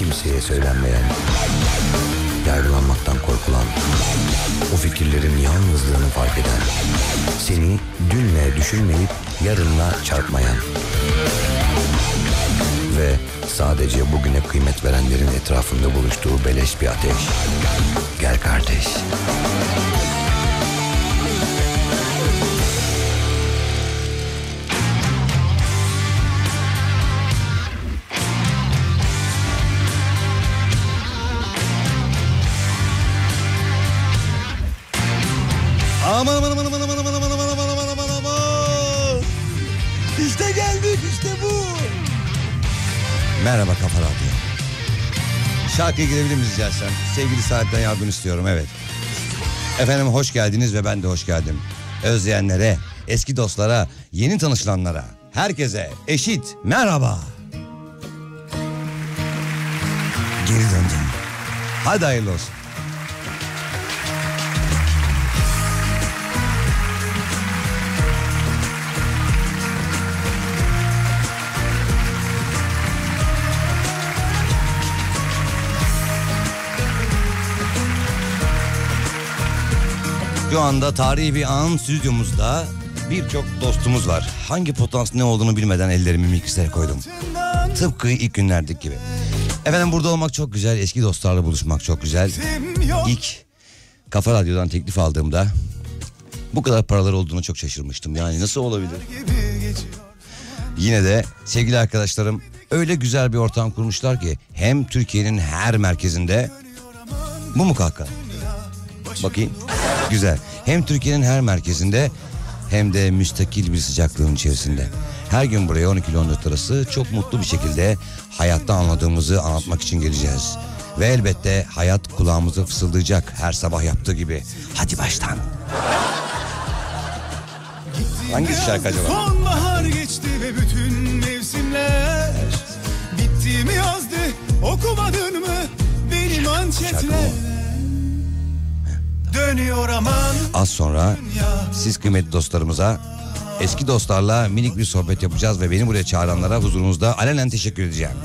kimseye söylenmeyen, yargılanmaktan korkulan, o fikirlerin yalnızlığını fark eden, seni dünle düşünmeyip yarınla çarpmayan ve sadece bugüne kıymet verenlerin etrafında buluştuğu beleş bir ateş. Gel kardeş. Şarkıya girebilir miyiz Celsen? Sevgili saatten yardım istiyorum evet. Efendim hoş geldiniz ve ben de hoş geldim. Özleyenlere, eski dostlara, yeni tanışılanlara, herkese eşit merhaba. Geri döndüm. Hadi hayırlı olsun. Şu anda tarihi bir an stüdyomuzda birçok dostumuz var. Hangi potans ne olduğunu bilmeden ellerimi miksere koydum. Tıpkı ilk günlerdeki gibi. Efendim burada olmak çok güzel. Eski dostlarla buluşmak çok güzel. İlk Kafa Radyo'dan teklif aldığımda bu kadar paralar olduğunu çok şaşırmıştım. Yani nasıl olabilir? Yine de sevgili arkadaşlarım öyle güzel bir ortam kurmuşlar ki hem Türkiye'nin her merkezinde bu mu kaka? Bakayım. Güzel. Hem Türkiye'nin her merkezinde hem de müstakil bir sıcaklığın içerisinde. Her gün buraya 12 ile 14 arası çok mutlu bir şekilde hayatta anladığımızı anlatmak için geleceğiz. Ve elbette hayat kulağımıza fısıldayacak her sabah yaptığı gibi. Hadi baştan. Hangisi şarkı acaba? Sonbahar geçti ve bütün mevsimler Bitti mi yazdı Az sonra siz kıymetli dostlarımıza eski dostlarla minik bir sohbet yapacağız ve beni buraya çağıranlara huzurunuzda alenen teşekkür edeceğim.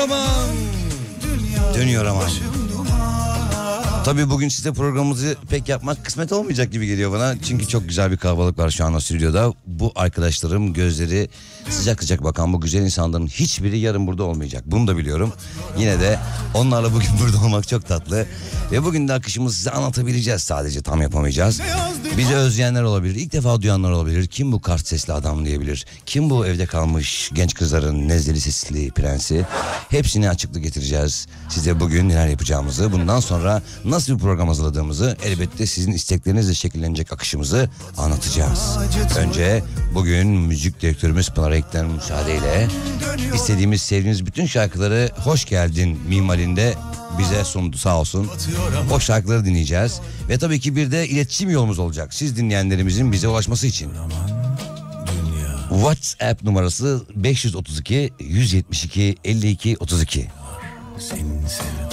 Aman. Dönüyor aman. Tabii bugün size programımızı pek yapmak kısmet olmayacak gibi geliyor bana. Çünkü çok güzel bir kalabalık var şu anda stüdyoda. Bu arkadaşlarım gözleri sıcak sıcak bakan bu güzel insanların hiçbiri yarın burada olmayacak. Bunu da biliyorum. Yine de onlarla bugün burada olmak çok tatlı. Ve bugün de akışımızı size anlatabileceğiz sadece tam yapamayacağız. Bizi özleyenler olabilir. ilk defa duyanlar olabilir. Kim bu kart sesli adam diyebilir. Kim bu evde kalmış genç kızların nezleli sesli prensi. Hepsini açıklık getireceğiz. Size bugün neler yapacağımızı, bundan sonra nasıl bir program hazırladığımızı, elbette sizin isteklerinizle şekillenecek akışımızı anlatacağız. Önce bugün müzik direktörümüz Pınar Ekler'in müsaadeyle istediğimiz, sevdiğimiz bütün şarkıları hoş geldin mimarinde bize sundu sağ olsun. O şarkıları dinleyeceğiz. Ve tabii ki bir de iletişim yolumuz olacak. Siz dinleyenlerimizin bize ulaşması için. WhatsApp numarası 532 172 52 32.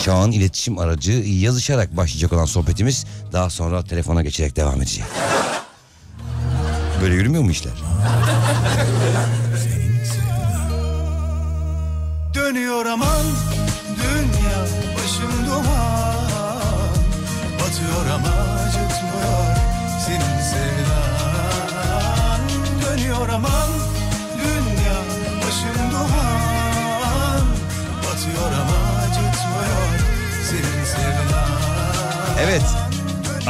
Çağın iletişim aracı yazışarak başlayacak olan sohbetimiz daha sonra telefona geçerek devam edecek. Böyle yürümüyor mu işler? Dönüyor aman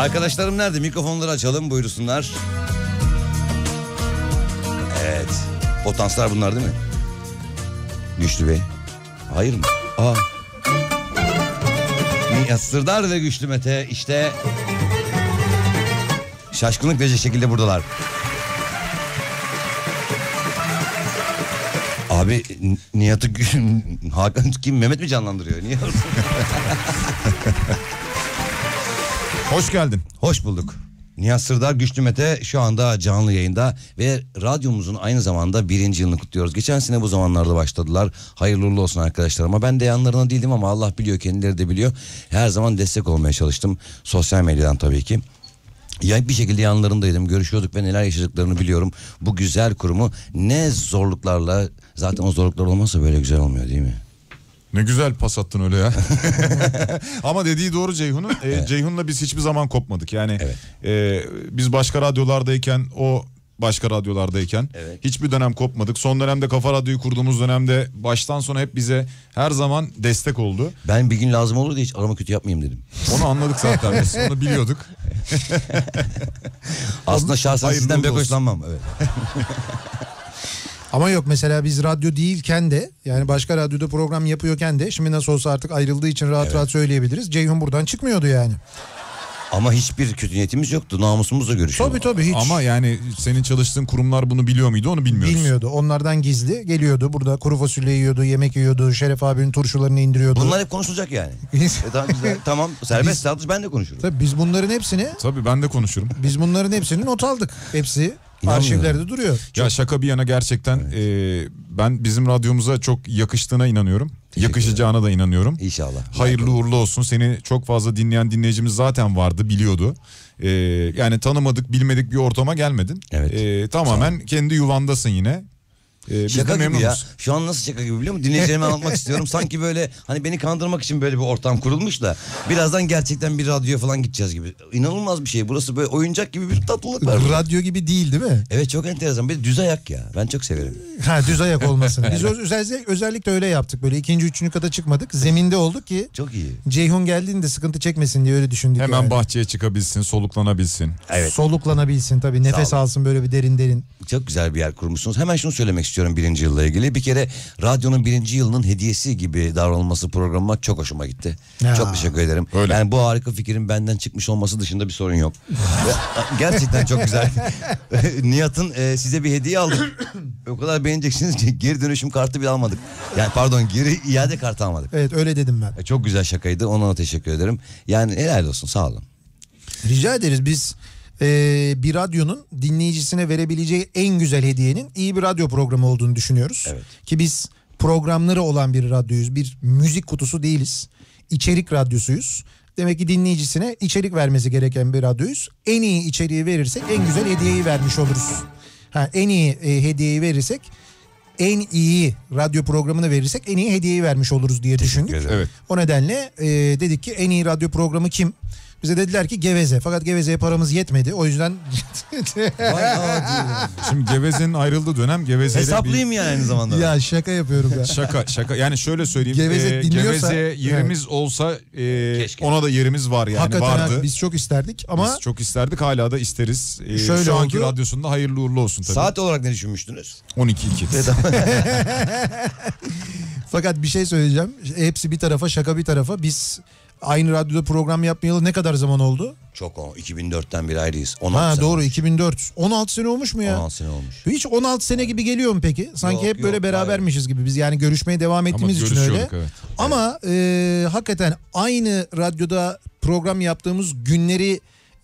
Arkadaşlarım nerede? Mikrofonları açalım buyursunlar. Evet. Potanslar bunlar değil mi? Güçlü Bey. Hayır mı? Aa. Nihat Sırdar ve Güçlü Mete işte şaşkınlık verecek şekilde buradalar. Abi Nihat'ı Hakan kim Mehmet mi canlandırıyor? Niye? Hoş geldin. Hoş bulduk. Nihat Sırdar Güçlü Mete şu anda canlı yayında ve radyomuzun aynı zamanda birinci yılını kutluyoruz. Geçen sene bu zamanlarda başladılar. Hayırlı uğurlu olsun arkadaşlar ama ben de yanlarına değildim ama Allah biliyor kendileri de biliyor. Her zaman destek olmaya çalıştım. Sosyal medyadan tabii ki. Ya bir şekilde yanlarındaydım. Görüşüyorduk ve neler yaşadıklarını biliyorum. Bu güzel kurumu ne zorluklarla zaten o zorluklar olmazsa böyle güzel olmuyor değil mi? Ne güzel pas attın öyle ya. Ama dediği doğru Ceyhun'un. Ee, Ceyhun'la biz hiçbir zaman kopmadık. Yani Evet. e, biz başka radyolardayken o başka radyolardayken Evet. hiçbir dönem kopmadık. Son dönemde Kafa Radyo'yu kurduğumuz dönemde baştan sona hep bize her zaman destek oldu. Ben bir gün lazım olur diye hiç arama kötü yapmayayım dedim. Onu anladık zaten biz. Onu biliyorduk. Aslında şahsen Hayırlı sizden pek hoşlanmam. Evet. Ama yok mesela biz radyo değilken de yani başka radyoda program yapıyorken de şimdi nasıl olsa artık ayrıldığı için rahat rahat söyleyebiliriz. Ceyhun buradan çıkmıyordu yani. Ama hiçbir kötü niyetimiz yoktu. Namusumuzla görüşüyordu. Tabii tabii hiç Ama yani senin çalıştığın kurumlar bunu biliyor muydu onu bilmiyoruz. bilmiyordu. Onlardan gizli geliyordu. Burada kuru fasulye yiyordu, yemek yiyordu. Şeref abinin turşularını indiriyordu. Bunlar hep konuşulacak yani. e tamam, güzel. tamam serbest satış ben de konuşurum. Tabii biz bunların hepsini Tabii ben de konuşurum. biz bunların hepsini not aldık. Hepsi. Arşivlerde duruyor. Ya şaka bir yana gerçekten e, ben bizim radyomuza çok yakıştığına inanıyorum. Yakışacağına da inanıyorum. İnşallah. Hayırlı uğurlu olsun. Seni çok fazla dinleyen dinleyicimiz zaten vardı biliyordu. Ee, yani tanımadık bilmedik bir ortama gelmedin. Evet. Ee, tamamen kendi yuvandasın yine. Ee, biz Şaka de gibi ya. memnunuz. Şu an nasıl şaka gibi biliyor musun? Dinleyicilerime anlatmak istiyorum. Sanki böyle hani beni kandırmak için böyle bir ortam kurulmuş da birazdan gerçekten bir radyoya falan gideceğiz gibi. İnanılmaz bir şey. Burası böyle oyuncak gibi bir tatlılık var. burada. Radyo gibi değil değil mi? Evet çok enteresan. Bir de düz ayak ya. Ben çok severim. Ha düz ayak olmasın. Biz öz- özel, özellikle öyle yaptık. Böyle ikinci üçüncü kata çıkmadık. Zeminde olduk ki Çok iyi. Ceyhun geldiğinde sıkıntı çekmesin diye öyle düşündük. Hemen yani. bahçeye çıkabilsin, soluklanabilsin. Evet. Soluklanabilsin tabii. Nefes olun. alsın böyle bir derin derin. Çok güzel bir yer kurmuşsunuz. Hemen şunu söylemek istiyorum birinci yılla ilgili. Bir kere radyonun birinci yılının hediyesi gibi davranılması programıma çok hoşuma gitti. Ya. Çok teşekkür ederim. Öyle. Yani bu harika fikrin benden çıkmış olması dışında bir sorun yok. Gerçekten çok güzel. Nihat'ın e, size bir hediye aldım. o kadar beğeneceksiniz ki geri dönüşüm kartı bile almadık. Yani pardon geri iade kartı almadık. Evet öyle dedim ben. E, Çok güzel şakaydı. Ona da teşekkür ederim. Yani helal olsun sağ olun. Rica ederiz biz e, bir radyonun dinleyicisine verebileceği en güzel hediyenin iyi bir radyo programı olduğunu düşünüyoruz. Evet. Ki biz programları olan bir radyoyuz. Bir müzik kutusu değiliz. İçerik radyosuyuz. Demek ki dinleyicisine içerik vermesi gereken bir radyoyuz. En iyi içeriği verirsek en güzel hediyeyi vermiş oluruz. Ha, en iyi e, hediyeyi verirsek en iyi radyo programını verirsek en iyi hediyeyi vermiş oluruz diye düşündük. Evet. O nedenle e, dedik ki en iyi radyo programı kim? Bize dediler ki Geveze. Fakat Geveze'ye paramız yetmedi. O yüzden Şimdi Geveze'nin ayrıldığı dönem Geveze'yle bir... Hesaplıyım yani aynı zamanda. ya şaka yapıyorum ya. Şaka şaka yani şöyle söyleyeyim Geveze e, dinliyorsa- Geveze yerimiz olsa e, Keşke. ona da yerimiz var yani Hakikaten ha, vardı. biz çok isterdik ama Biz çok isterdik hala da isteriz. E, Şöyle şu anki oldu. radyosunda hayırlı uğurlu olsun tabii. Saat olarak ne düşünmüştünüz? 12 2. fakat bir şey söyleyeceğim. Hepsi bir tarafa şaka bir tarafa. Biz aynı radyoda program yapmayalı ne kadar zaman oldu? Çok o 2004'ten beri ayrıyız. 16 Ha sene doğru olmuş. 2004. 16 sene olmuş mu ya? 16 sene olmuş. Hiç 16 sene gibi geliyor mu peki? Sanki Yok, hep böyle yok, berabermişiz gibi. Biz yani görüşmeye devam ettiğimiz için öyle. evet. Ama e, hakikaten aynı radyoda program yaptığımız günleri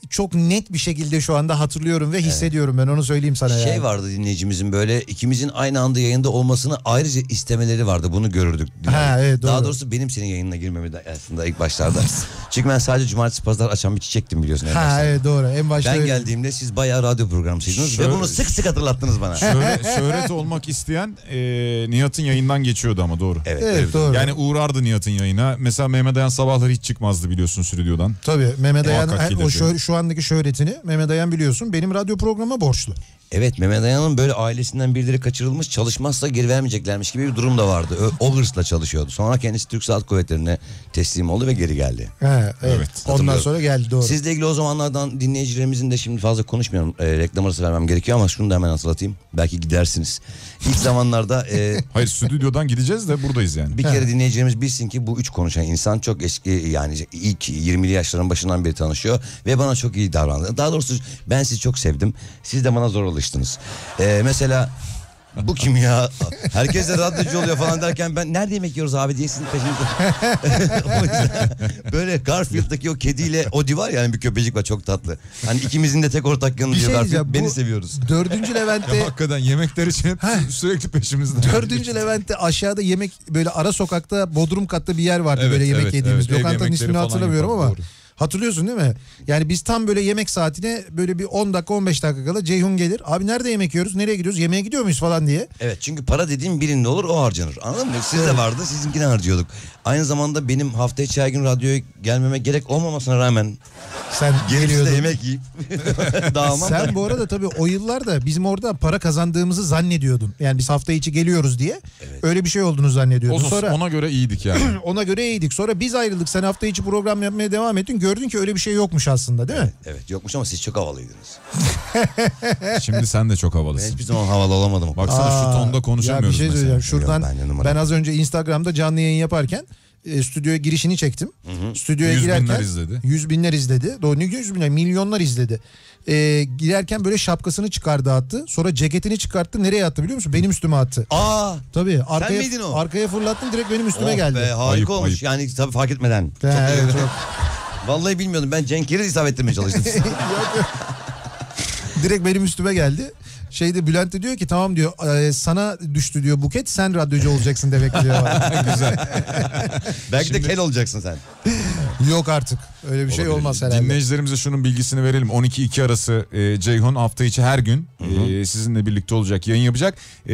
çok net bir şekilde şu anda hatırlıyorum ve hissediyorum ben onu söyleyeyim sana Şey yani. vardı dinleyicimizin böyle ikimizin aynı anda yayında olmasını ayrıca istemeleri vardı. Bunu görürdük. Ha, evet, doğru. Daha doğrusu benim senin yayınına girmemi de aslında ilk başlarda. Çünkü ben sadece cumartesi pazar açan bir çiçektim biliyorsun. en Ha başta. evet doğru en başta Ben öyle. geldiğimde siz bayağı radyo programcıydınız ve Şöyle- bunu sık sık hatırlattınız bana. Şöhret, şöhret olmak isteyen e, Nihat'ın yayından geçiyordu ama doğru. Evet, Evet doğru. Yani uğrardı Nihat'ın yayına. Mesela Mehmet Ayan sabahları hiç çıkmazdı biliyorsun stüdyodan. Tabii Mehmet Ayan Muhakkak o gelirdi. şö- şu andaki şöhretini Mehmet Ayan biliyorsun benim radyo programa borçlu. Evet Mehmet Ayan'ın böyle ailesinden birileri kaçırılmış çalışmazsa geri vermeyeceklermiş gibi bir durum da vardı. Ö- O hırsla çalışıyordu. Sonra kendisi Türk Silahlı Kuvvetleri'ne teslim oldu ve geri geldi. He, evet. Evet, Ondan sonra geldi doğru. Sizle ilgili o zamanlardan dinleyicilerimizin de şimdi fazla konuşmuyorum. E, reklam arası vermem gerekiyor ama şunu da hemen hatırlatayım. Belki gidersiniz. İlk zamanlarda e, Hayır stüdyodan gideceğiz de buradayız yani. bir kere dinleyicilerimiz bilsin ki bu üç konuşan insan çok eski yani ilk 20'li yaşların başından beri tanışıyor ve bana çok iyi davrandı. Daha doğrusu ben sizi çok sevdim. Siz de bana zor alıştınız. E, mesela bu kim ya? Herkes de radyocu oluyor falan derken ben nerede yemek yiyoruz abi diye sizin peşinizde. böyle Garfield'daki o kediyle Odi var yani bir köpecik var çok tatlı. Hani ikimizin de tek ortak yanı diyor şey Garfield. diyeceğim. Beni seviyoruz. Dördüncü Ya Levent'te hakikaten yemekler için sürekli peşimizde. Dördüncü Levent'te aşağıda yemek böyle ara sokakta Bodrum katta bir yer vardı Evet, böyle yemek evet, yediğimiz. evet. Ev Lokantanın ismini hatırlamıyorum ama. doğru. Hatırlıyorsun değil mi? Yani biz tam böyle yemek saatine böyle bir 10 dakika 15 dakika kala Ceyhun gelir. Abi nerede yemek yiyoruz? Nereye gidiyoruz? Yemeğe gidiyor muyuz falan diye. Evet çünkü para dediğim birinde olur o harcanır. Anladın mı? Sizde vardı sizinkini harcıyorduk. Aynı zamanda benim hafta içi her gün radyoya gelmeme gerek olmamasına rağmen Sen geliyordun. yemek yiyip dağılmam. Sen bu arada tabii o yıllarda bizim orada para kazandığımızı zannediyordun. Yani biz hafta içi geliyoruz diye öyle bir şey olduğunu zannediyordun. O, Sonra ona göre iyiydik yani. ona göre iyiydik. Sonra biz ayrıldık. Sen hafta içi program yapmaya devam ettin. Gördün ki öyle bir şey yokmuş aslında değil mi? Evet yokmuş ama siz çok havalıydınız. Şimdi sen de çok Ben havalısın. hiçbir zaman havalı olamadım. Baksana şu Aa, tonda Ya konuşamıyoruz bir şey mesela. Şuradan numara. ben az önce Instagram'da canlı yayın yaparken e, stüdyoya girişini çektim. Stüdyoya Yüz girerken binler izledi. Yüz binler izledi. Doğru ne yüz binler milyonlar izledi. E, girerken böyle şapkasını çıkardı attı. Sonra ceketini çıkarttı. Nereye attı biliyor musun? Benim üstüme attı. Aa Tabii arkaya, miydin o? arkaya fırlattın direkt benim üstüme oh geldi. Be, harika Ayıp, olmuş ayıp. yani tabii fark etmeden. He, evet, çok. Vallahi bilmiyordum ben Cenk Yeri isabet ettirmeye çalıştım. direkt benim üstüme geldi. Şeyde Bülent de diyor ki tamam diyor e, sana düştü diyor buket sen radyocu olacaksın demek diyor. bana. Belki de kel olacaksın sen. Yok artık öyle bir şey Olabilir. olmaz herhalde. Dinleyicilerimize şunun bilgisini verelim. 12-2 arası e, Ceyhun hafta içi her gün e, sizinle birlikte olacak, yayın yapacak. E,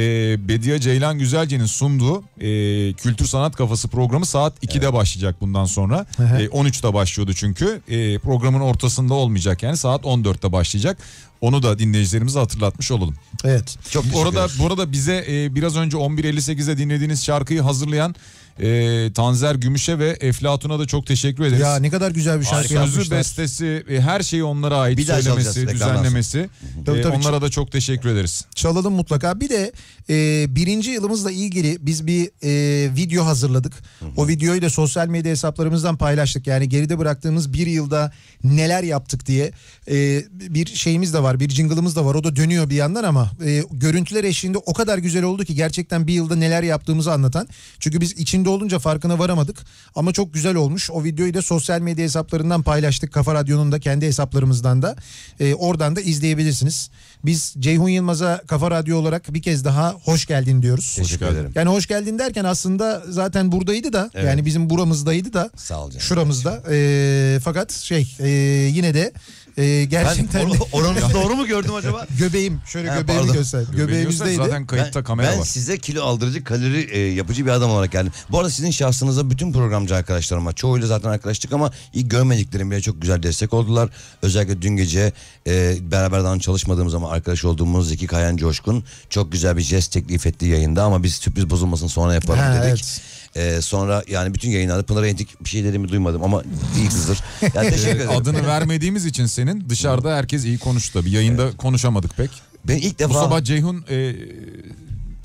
Bediye Ceylan Güzelce'nin sunduğu e, Kültür Sanat Kafası programı saat 2'de başlayacak bundan sonra. hı. E, 13'te başlıyordu çünkü. E, programın ortasında olmayacak yani saat 14'te başlayacak. Onu da dinleyicilerimize hatırlatmış olalım. Evet. Çok Bu arada, teşekkür bu arada bize e, biraz önce 11.58'de dinlediğiniz şarkıyı hazırlayan e, Tanzer Gümüş'e ve Eflatun'a da çok teşekkür ederiz. Ya ne kadar güzel bir şarkı Sözü, yapmışlar. bestesi, e, her şeyi onlara ait Bir söylemesi, düzenlemesi. Tabii, E, tabii. onlara da çok teşekkür ederiz. Çalalım mutlaka. Bir de e, birinci yılımızla ilgili biz bir e, video hazırladık. O videoyu da sosyal medya hesaplarımızdan paylaştık. Yani geride bıraktığımız bir yılda neler yaptık diye e, bir şeyimiz de var. Bir jingle'ımız da var. O da dönüyor bir yandan ama e, görüntüler eşliğinde o kadar güzel oldu ki gerçekten bir yılda neler yaptığımızı anlatan. Çünkü biz içinde olunca farkına varamadık. Ama çok güzel olmuş. O videoyu da sosyal medya hesaplarından paylaştık. Kafa Radyo'nun da kendi hesaplarımızdan da. E, oradan da izleyebilirsiniz. Biz Ceyhun Yılmaz'a Kafa Radyo olarak bir kez daha hoş geldin diyoruz. Teşekkür ederim. Yani hoş geldin derken aslında zaten buradaydı da Evet. yani bizim buramızdaydı da Sağ ol canım. şuramızda. E, fakat şey e, yine de e, Ben gerçekten or- oranızı doğru mu gördüm acaba? göbeğim şöyle Ha, göbeğimi göster. Göbeği Göbeğimizdeydi. göster, Zaten kayıtta ben, kamera ben var. size kilo aldırıcı kalori e, yapıcı bir adam olarak geldim. Bu arada sizin şahsınıza bütün programcı arkadaşlarıma çoğuyla zaten arkadaştık ama ilk görmediklerim bile çok güzel destek oldular. Özellikle dün gece e, beraber daha çalışmadığımız ama arkadaş olduğumuz Zeki Kayan Coşkun çok güzel bir jest teklif etti yayında ama biz sürpriz bozulmasın sonra yaparım Ha, dedik. evet. E, sonra yani bütün yayınlarda Pınar Entik bir şey dediğimi duymadım ama iyi kızdır. Yani teşekkür ederim. Adını vermediğimiz için senin dışarıda herkes iyi konuştu. Bir yayında konuşamadık pek. Ben ilk Bu defa sabah Ceyhun e,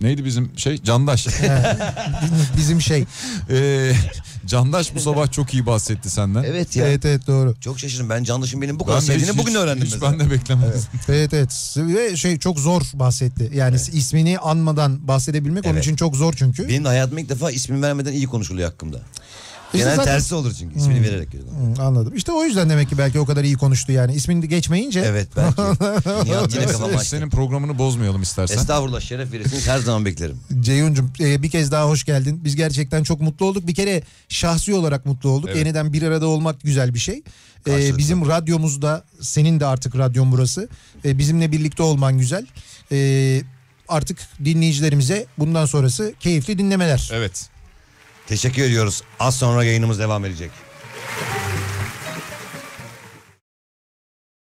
neydi bizim şey Candaş. Bizim şey. E, Candaş bu sabah çok iyi bahsetti senden. Evet ya. Evet evet doğru. Çok şaşırdım. Ben Candaş'ın benim bu kadar Ben sevdiğini hiç- bugün öğrendim Hiç mesela. ben de beklemezdim. Evet evet ve şey çok zor bahsetti. Yani ismini anmadan bahsedebilmek onun Evet. için çok zor çünkü. Benim hayatımda ilk defa ismini vermeden iyi konuşuluyor hakkımda. İşte Genel zaten- tersi olur çünkü ismini vererek yazıyorum. Hı, anladım. İşte o yüzden demek ki belki o kadar iyi konuştu yani. İsmini geçmeyince. Evet belki. Nihat yine Neyse, açtı. senin programını bozmayalım istersen. Estağfurullah şeref verirsiniz her zaman beklerim. Ceyhun'cum e, bir kez daha hoş geldin. Biz gerçekten çok mutlu olduk. Bir kere şahsi olarak mutlu olduk. Evet. Yeniden bir arada olmak güzel bir şey. E, Karşılıklı. bizim radyomuzda senin de artık radyon burası. E, bizimle birlikte olman güzel. E, artık dinleyicilerimize bundan sonrası keyifli dinlemeler. Evet. Teşekkür ediyoruz. Az sonra yayınımız devam edecek.